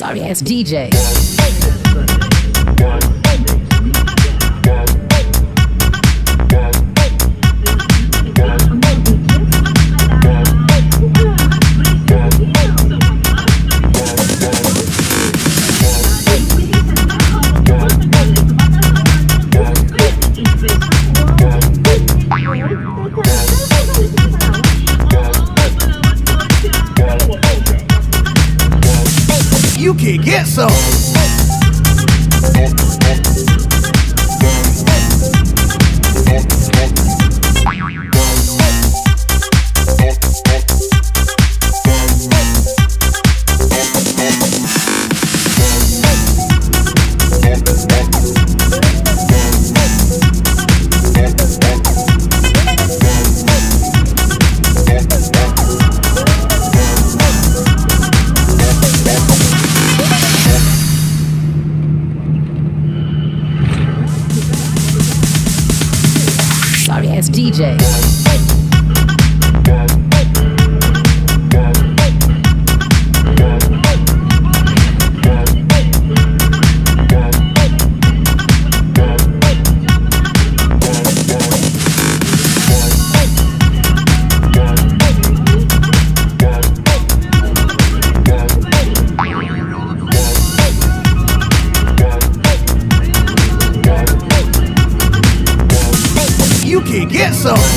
Sorry ass DJ. Ass DJ. You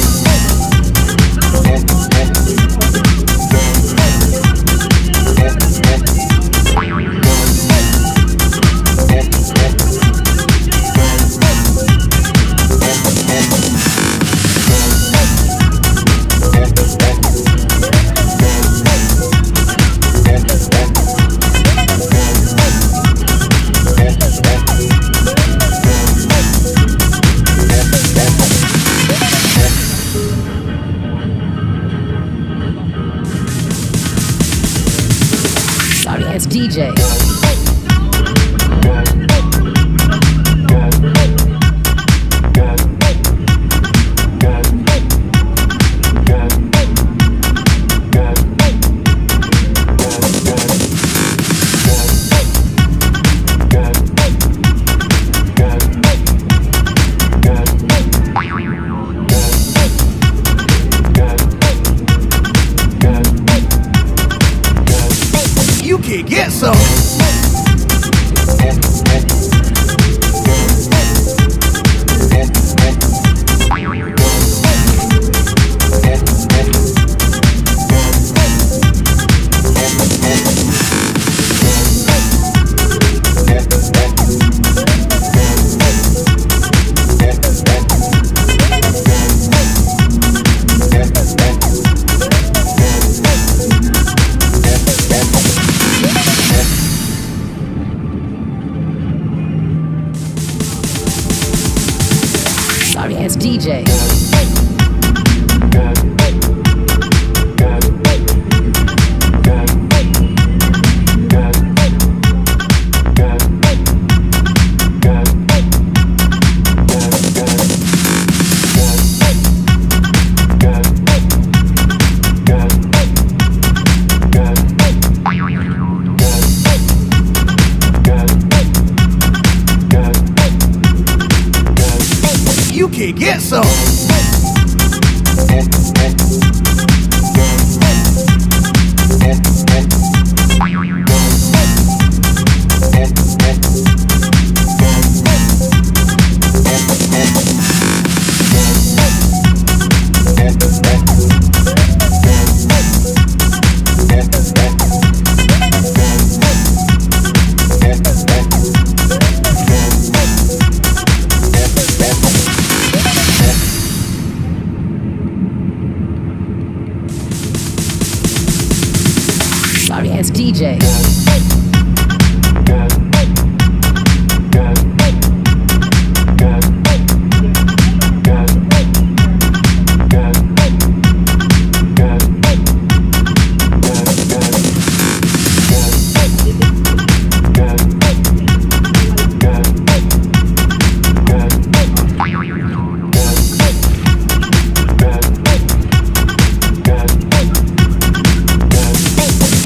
Ass DJ.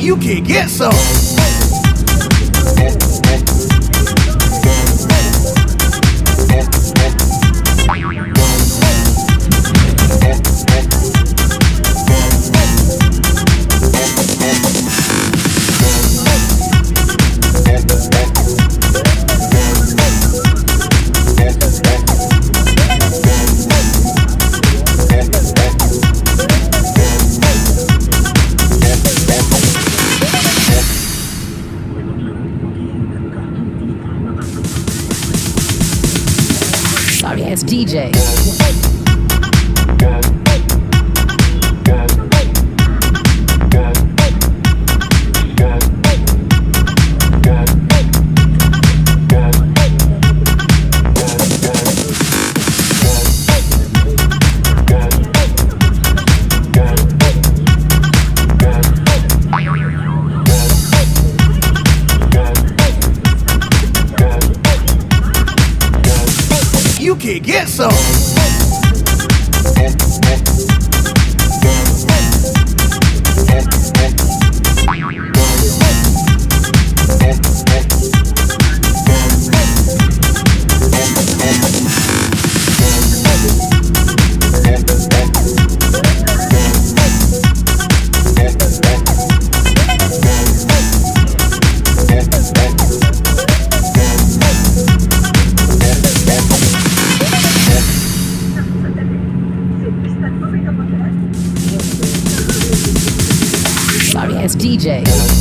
You can get some. Sorry ass DJ.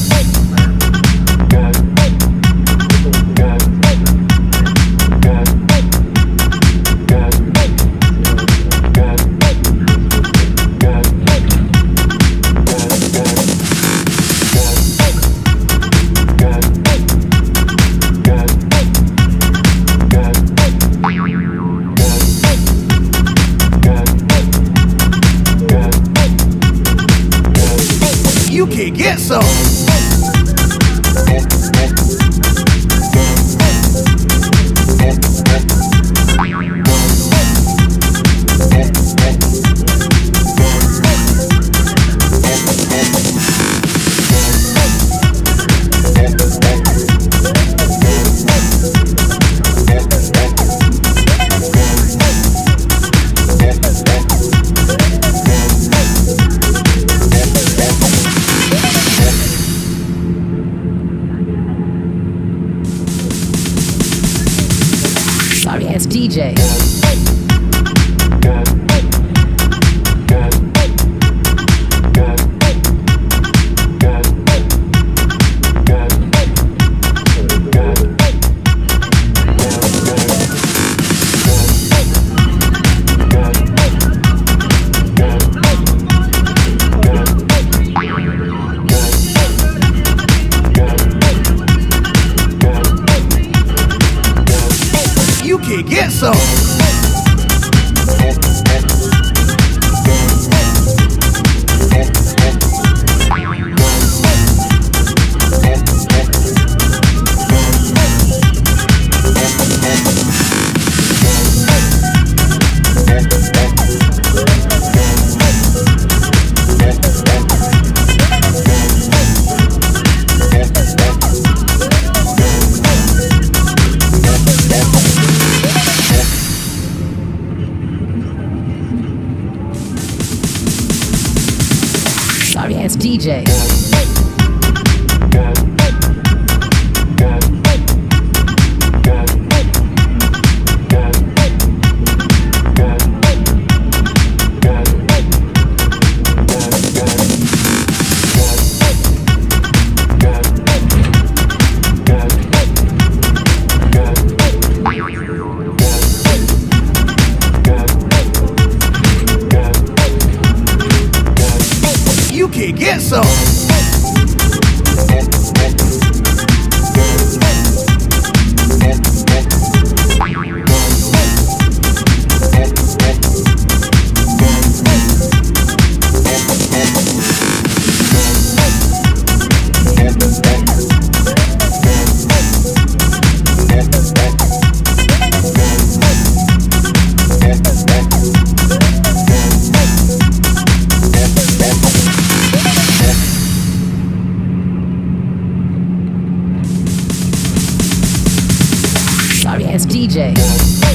DJ.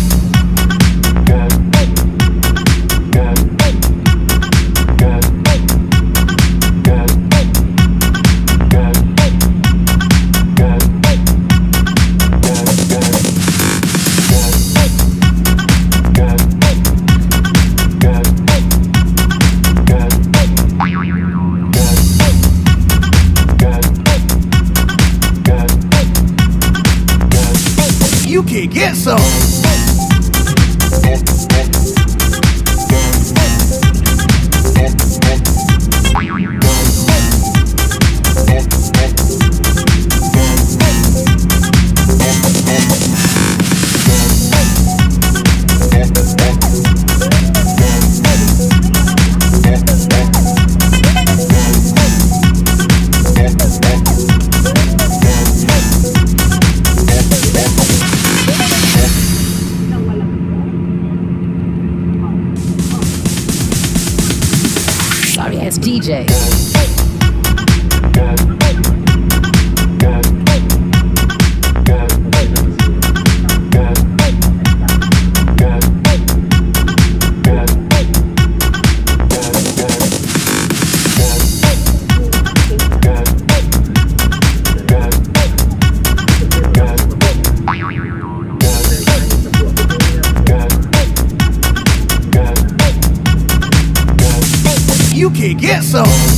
Can get some. so.